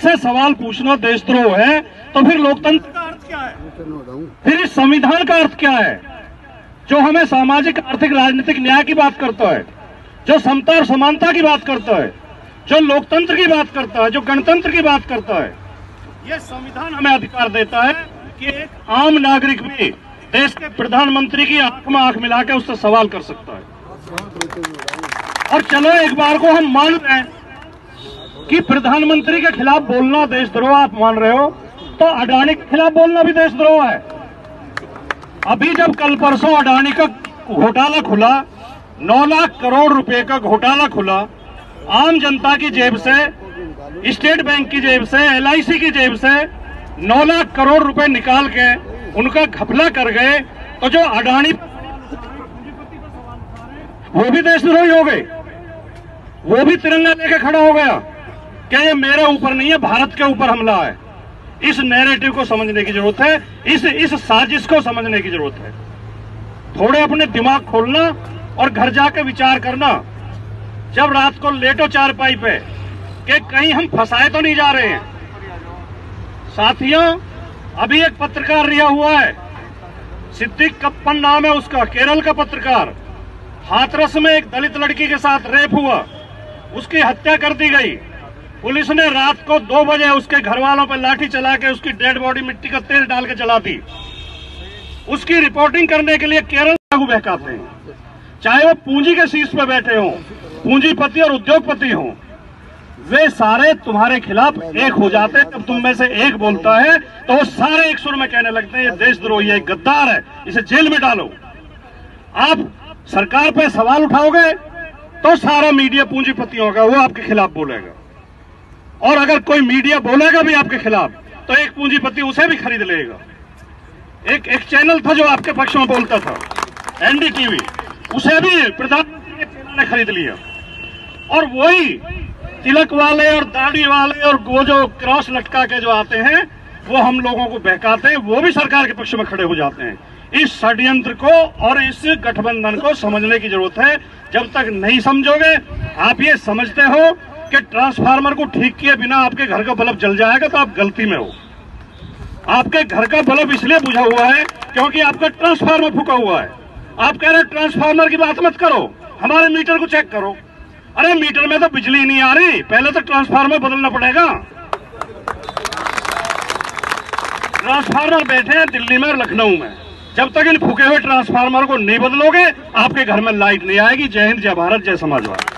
से सवाल पूछना देशद्रोह है तो फिर लोकतंत्र का अर्थ क्या है? फिर इस संविधान का अर्थ क्या है? जो हमें सामाजिक, आर्थिक, राजनीतिक न्याय की बात करता है, जो समता और समानता की बात करता है, जो लोकतंत्र की बात करता है, जो गणतंत्र की बात करता है, ये संविधान हमें अधिकार देता है कि एक आम नागरिक भी देश के प्रधानमंत्री की आँख में आँख मिला के उससे सवाल कर सकता है। और चलो, एक बार को हम मान रहे हैं कि प्रधानमंत्री के खिलाफ बोलना देशद्रोह आप मान रहे हो तो अडानी के खिलाफ बोलना भी देशद्रोह है। अभी जब कल परसों अडानी का घोटाला खुला, नौ लाख करोड़ रुपए का घोटाला खुला, आम जनता की जेब से, स्टेट बैंक की जेब से, एलआईसी की जेब से नौ लाख करोड़ रुपए निकाल के उनका घपला कर गए तो जो अडानी वो भी देशद्रोही हो गए। वो भी तिरंगा लेके खड़ा हो गया। क्या ये मेरे ऊपर नहीं है? भारत के ऊपर हमला है। इस नैरेटिव को समझने की ज़रूरत है। इस इस साजिश को समझने की ज़रूरत है। थोड़े अपने दिमाग खोलना और घर जाकर विचार करना। जब रात को लेटो चार पाई पे कि कहीं हम फंसाए तो नहीं जा रहे हैं। साथियों, अभी एक पत्रकार रिहा हुआ है। सिद्दीक कप्पन नाम है उसका, केरल का पत्रकार। हाथरस में एक दलित लड़की के साथ रेप हुआ। उसकी हत्या कर दी गई। पुलिस ने रात को दो बजे उसके घर वालों पर लाठी चला के उसकी डेड बॉडी मिट्टी का तेल डाल के जला दी। उसकी रिपोर्टिंग करने के लिए केरल लागू बहकाते हैं। चाहे वो पूंजी के शीर्ष पर बैठे हों, पूंजीपति और उद्योगपति हों, वे सारे तुम्हारे खिलाफ एक हो जाते हैं। जब तुम में से एक बोलता है तो वो सारे एक सुर में कहने लगते हैं, ये देशद्रोही है गद्दार है, इसे जेल में डालो। आप सरकार पे सवाल उठाओगे तो सारा मीडिया पूंजीपतियों का वो आपके खिलाफ बोलेगा। और अगर कोई मीडिया बोलेगा भी आपके खिलाफ तो एक पूंजीपति उसे भी खरीद लेगा। एक एक चैनल था जो आपके पक्ष में बोलता था, एनडीटीवी, उसे भी प्रधानमंत्री ने खरीद लिया। और वही तिलक वाले और दाढ़ी वाले और वो जो क्रॉस लटका के जो आते हैं, वो हम लोगों को बहकाते हैं, वो भी सरकार के पक्ष में खड़े हो जाते हैं। इस षड्यंत्र को और इस गठबंधन को समझने की ज़रूरत है। जब तक नहीं समझोगे, आप ये समझते हो कि ट्रांसफार्मर को ठीक किए बिना आपके घर का बल्ब जल जाएगा तो आप गलती में हो। आपके घर का बल्ब इसलिए बुझा हुआ है क्योंकि आपका ट्रांसफार्मर फूका हुआ है। आप कह रहे ट्रांसफार्मर की बात मत करो, हमारे मीटर को चेक करो। अरे, मीटर में तो बिजली नहीं आ रही, पहले तो ट्रांसफार्मर बदलना पड़ेगा। ट्रांसफार्मर बैठे हैं दिल्ली में और लखनऊ में। जब तक इन फूके हुए ट्रांसफार्मर को नहीं बदलोगे, आपके घर में लाइट नहीं आएगी। जय हिंद, जय भारत, जय समाजवाद।